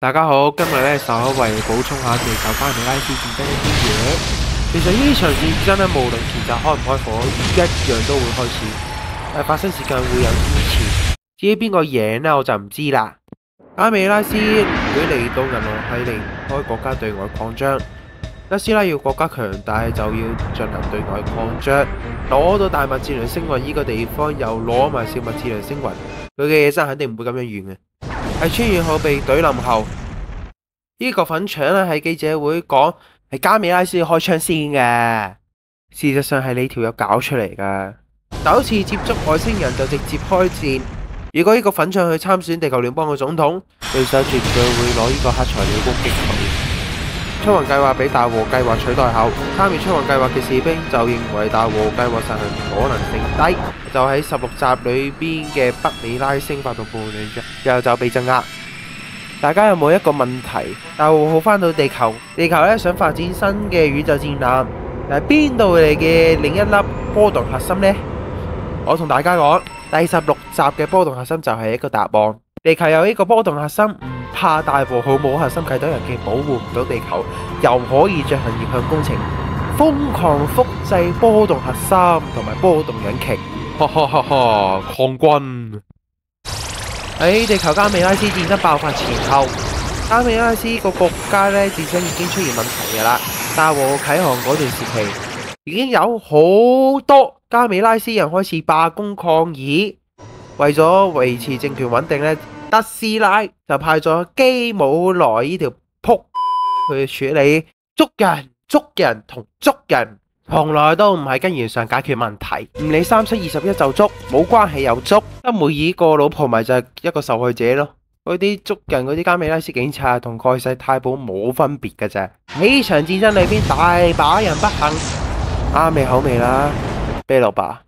大家好，今日咧稍微补充下地球方面拉斯战争呢啲嘢。其实呢场战争咧无论前集开唔开火，一样都会开始，但发生时间会有支持，至于边个赢呢，我就唔知啦。阿美拉斯会嚟到银河系，离开国家对外扩张。阿斯拉要国家强大，就要进行对外扩张，攞到大物质量星云，呢个地方又攞埋小物质量星云，佢嘅野心肯定唔会咁样完嘅。喺穿越后被怼冧后，呢个粉肠咧喺记者会讲系加美拉斯开枪先嘅，事实上系你条友搞出嚟噶。首次接触外星人就直接开战，如果呢个粉肠去参选地球联邦嘅总统，对手绝对会攞呢个黑材料攻击佢。出云计划俾大和计划取代后，参与出云计划嘅士兵就认为大和计划实行可能性低，就喺十六集里边嘅北里拉星发动暴乱，之后就被镇压。大家有冇一个问题？大和号翻到地球，地球咧想发展新嘅宇宙战舰，嗱边度嚟嘅另一粒波动核心呢？我同大家讲，第十六集嘅波动核心就系一个答案。地球有呢个波动核心。下大和号冇核心启动人擎保护唔到地球，又可以进行逆向工程，疯狂复制波动核心同埋波动引擎，哈哈哈哈！抗军喺地球加美拉斯战争爆发前后，加美拉斯个国家咧自身已经出现问题噶啦。大和启航嗰段时期，已经有好多加美拉斯人开始罢工抗议，为咗维持政权稳定咧。德师奶就派咗基姆莱呢条扑去处理捉人、捉人同捉人，从来都唔系根源上解决问题。唔理三七二十一就捉，冇关系又捉。德梅尔个老婆咪就系一个受害者咯。嗰啲捉人嗰啲加美拉斯警察同盖世太保冇分别嘅啫。喺呢场战争里边，大把人不幸。啱味口味啦，啤老板。